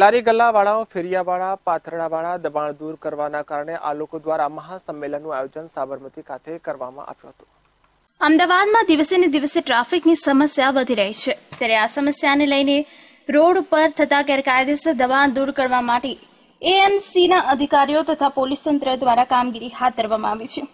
લારી ગલ્લાવાળાઓ ફેરિયાવાળા પાથરણાવાળા દબાણ દૂર કરવાના કારણે આ લોકો દ્વારા મહાસંમેલનનું આયોજન સાબરમતી ખાતે કરવામાં આવ્યું હતું. અમદાવાદમાં દિવસે ને દિવસે ટ્રાફિકની સમસ્યા વધી રહી છે. ત્યારે આ સમસ્યાને લઈને રોડ ઉપર થતા ગેરકાયદેસર દબાણ દૂર કરવા માટે એએમસીના અધિકારીઓ તથા પોલીસ તંત્ર દ્વારા કામગીરી હાથ ધરવામાં આવી છે.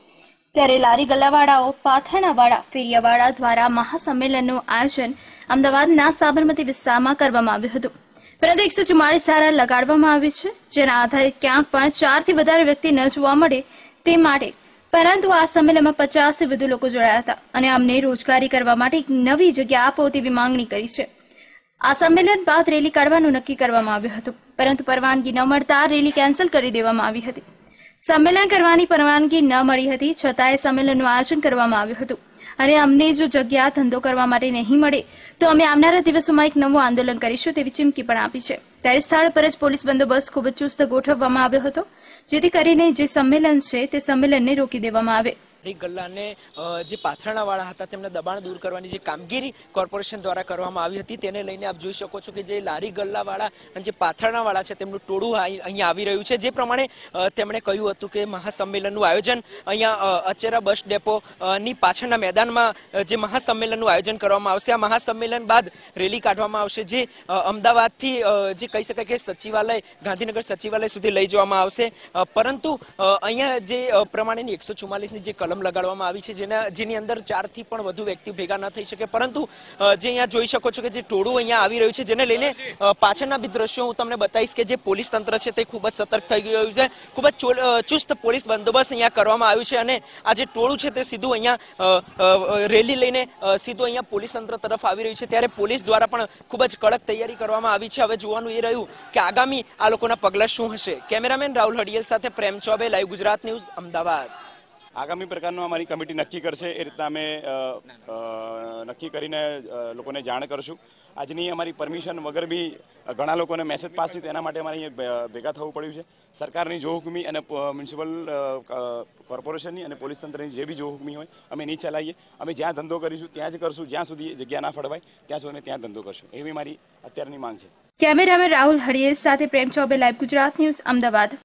ત્યારે લારી ગલ્લાવાળાઓ પાથરણાવાળા, ફેરિયાવાળા દ્વારા મહાસંમેલનનું આયોજન અમદાવાદના સાબરમતી વિસ્તારમાં કરવામાં આવ્યું હતું. પરંતુ એકસો ચુમ્માળીસ ધારા લગાડવામાં આવી છે, જેના આધારે ક્યાંક પણ ચારથી વધારે વ્યક્તિ ન જોવા મળે તે માટે. પરંતુ આ સંમેલનમાં પચાસથી વધુ લોકો જોડાયા હતા અને અમને રોજગારી કરવા માટે એક નવી જગ્યા આપો તેવી માંગણી કરી છે. આ સંમેલન બાદ રેલી કાઢવાનું નક્કી કરવામાં આવ્યું હતું, પરંતુ પરવાનગી ન મળતા રેલી કેન્સલ કરી દેવામાં આવી હતી. સંમેલન કરવાની પરવાનગી ન મળી હતી, છતાંય સંમેલનનું આયોજન કરવામાં આવ્યું હતું. અને અમને જો જગ્યા ધંધો કરવા માટે નહીં મળે, તો અમે આવનારા દિવસોમાં એક નવું આંદોલન કરીશું તેવી ચીમકી પણ આપી છે. ત્યારે સ્થળ પર જ પોલીસ બંદોબસ્ત ખૂબ જ ચુસ્ત ગોઠવવામાં આવ્યો હતો, જેથી કરીને જે સંમેલન છે તે સંમેલનને રોકી દેવામાં આવે. લારી ગલ્લાને જે પાથરણાવાળા હતા, તેમના દબાણ દૂર કરવાની જે કામગીરી કોર્પોરેશન દ્વારા કરવામાં આવી હતી, તેને લઈને આપ જોઈ શકો છો કે જે લારી ગલ્લાવાળા અને જે પાથરણાવાળા છે, તેમનું ટોળું અહીં અહીંયા આવી રહ્યું છે. જે પ્રમાણે તેમણે કહ્યું હતું કે મહાસંમેલનનું આયોજન અહીંયા અચેરા બસ ડેપોની પાછળના મેદાનમાં જે મહાસંમેલનનું આયોજન કરવામાં આવશે. આ મહાસંમેલન બાદ રેલી કાઢવામાં આવશે, જે અમદાવાદથી જે કહી શકાય કે સચિવાલય, ગાંધીનગર સચિવાલય સુધી લઈ જવામાં આવશે. પરંતુ અહીંયા જે પ્રમાણેની એકસો ચુમ્માલીસની જે કલમ લગાડવામાં આવી છે, જેના જેની અંદર ચારથી પણ વધુ વ્યક્તિ ભેગા ન થઈ શકે. પરંતુ જે અહીંયા જોઈ શકો છો કે જે ટોળું અહીંયા આવી રહ્યું છે, જેને લઈને પાછળના બી દ્રશ્યો હું તમને બતાવીશ કે જે પોલીસ તંત્ર છે તે ખૂબ જ સતર્ક થઈ ગયું છે. ખૂબ જ ચુસ્ત પોલીસ બંદોબસ્ત અહીંયા કરવામાં આવ્યું છે અને આ જે ટોળું છે તે સીધું અહીંયા રેલી લઈને સીધું અહીંયા પોલીસ તંત્ર તરફ આવી રહ્યું છે. ત્યારે પોલીસ દ્વારા પણ ખૂબ જ કડક તૈયારી કરવામાં આવી છે. હવે જોવાનું એ રહ્યું કે આગામી આ લોકોના પગલાં શું હશે. કેમેરામેન રાહુલ હડિયલ સાથે પ્રેમ ચોબે, લાઈવ ગુજરાત ન્યૂઝ, અમદાવાદ. આગામી પ્રકારનું અમારી કમિટી નક્કી કરશે એ રીતના અમે નક્કી કરીને લોકોને જાણ કરશું. આજની અમારી પરમિશન વગર બી ઘણા લોકોને મેસેજ પાસ થયું તેના માટે અમારે અહીંયા ભેગા થવું પડ્યું છે. સરકારની જોહુકમી અને મ્યુનિસિપલ કોર્પોરેશનની અને પોલીસ તંત્રની જે બી જોહુકમી હોય, અમે નહીં ચલાવીએ. અમે જ્યાં ધંધો કરીશું, ત્યાં જ કરશું. જ્યાં સુધી જગ્યા ના ફળવાય, ત્યાં સુધી ત્યાં ધંધો કરશું. એવી મારી અત્યારની માંગ છે. કેમેરામેન રાહુલ હરિયે સાથે પ્રેમ ચોબે લાઈવ ગુજરાત ન્યૂઝ, અમદાવાદ.